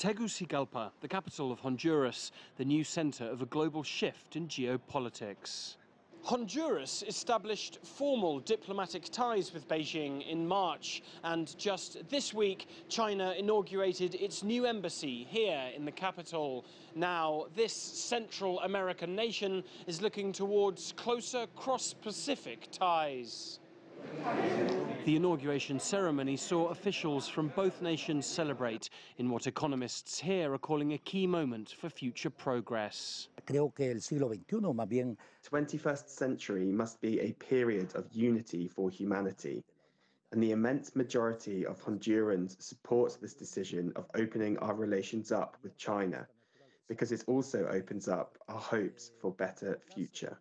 Tegucigalpa, the capital of Honduras, the new center of a global shift in geopolitics. Honduras established formal diplomatic ties with Beijing in March, and just this week, China inaugurated its new embassy here in the capital. Now, this Central American nation is looking towards closer cross Pacific ties. The inauguration ceremony saw officials from both nations celebrate in what economists here are calling a key moment for future progress. Creo que el siglo XXI más bien 21st century must be a period of unity for humanity. And the immense majority of Hondurans supports this decision of opening our relations up with China because it also opens up our hopes for better future.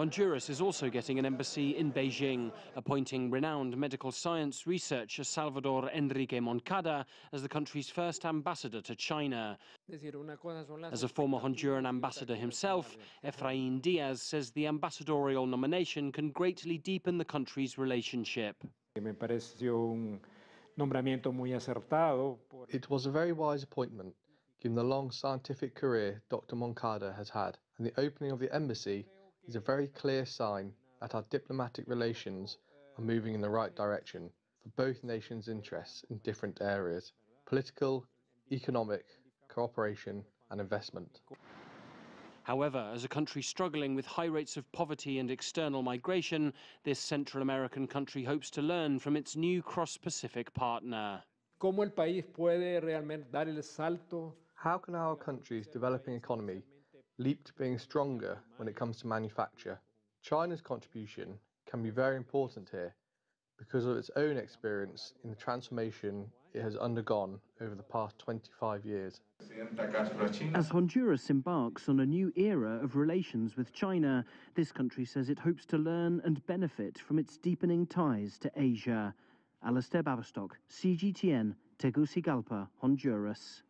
Honduras is also getting an embassy in Beijing, appointing renowned medical science researcher Salvador Enrique Moncada as the country's first ambassador to China. As a former Honduran ambassador himself, Efrain Diaz says the ambassadorial nomination can greatly deepen the country's relationship. It was a very wise appointment, given the long scientific career Dr. Moncada has had, and the opening of the embassy is a very clear sign that our diplomatic relations are moving in the right direction for both nations' interests in different areas political, economic, cooperation, and investment. However, as a country struggling with high rates of poverty and external migration, this Central American country hopes to learn from its new cross Pacific partner. How can our country's developing economy leap to being stronger when it comes to manufacture. China's contribution can be very important here because of its own experience in the transformation it has undergone over the past 25 years. As Honduras embarks on a new era of relations with China, this country says it hopes to learn and benefit from its deepening ties to Asia. Alasdair Baverstock, CGTN, Tegucigalpa, Honduras.